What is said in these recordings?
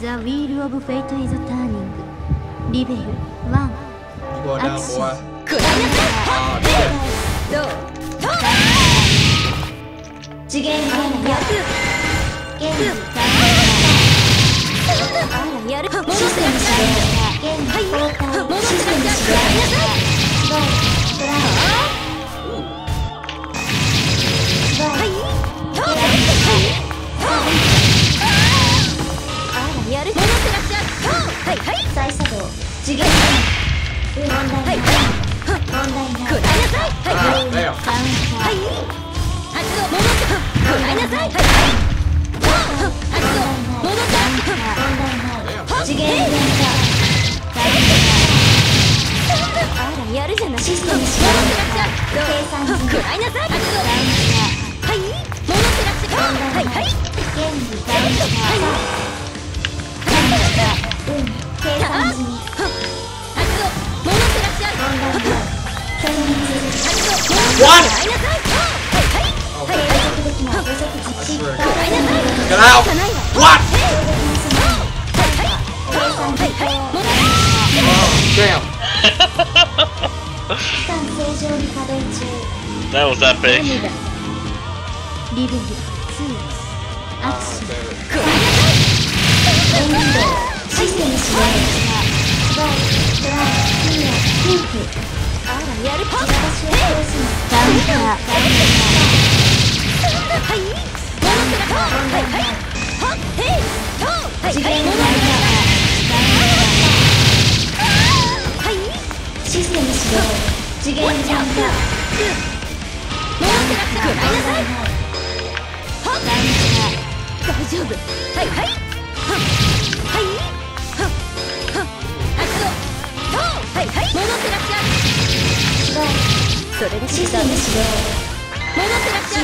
The Wheel of Fate is ングリベル1アクション次元ゲームやるゲムる戻ってらっしゃいはい。はい。再作動次元問題ない。問題ない。くらい。なさい。Ah, ウンターはい。発動戻ってくらい。なさい。はい。発動戻って問題ない。次元変化あらやるじゃない。システムし戻ってらっしゃい。計算くらい。なさい。発動はい。戻ってらっしゃい。はい。はい。原理大事は What? Get out! What? Damn. that was epic. Oh, とはいはい。はいシステム始動。次元ジャンプ戻ってらっしゃ。いくらいなさいはっ大丈夫はいはい。はっはいはっはっ発動とはいはい戻ってらっしゃいそれでシステム始動。戻ってらっしゃい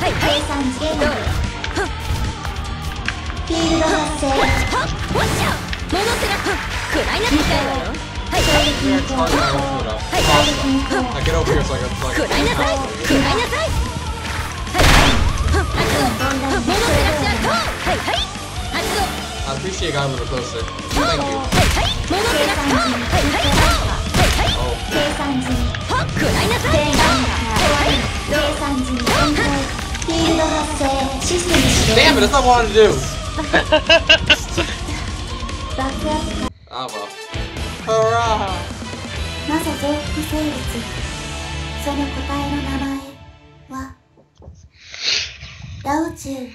はいはい。計算ゲーム。フィールド発生はっわっしゃ戻ってらっしゃいくらいなみたいわよはいはい衝撃の攻撃はい衝撃の攻 Now get over here so I can so I くらいなさいくらいなさいはいはい戻ってらっしゃいはいはい I appreciate you got a little closer. はい Thank you. はい戻ってらっしゃいはいはいはいはい Oh, 計算済みはっくらいなさいはいはい計算済み完了フィールド発生システム始動 damn it! That's not what I wanted to do. 爆発 Ah, well. Hurrah! マサ増幅生物その個体の名前は？ダオチュウ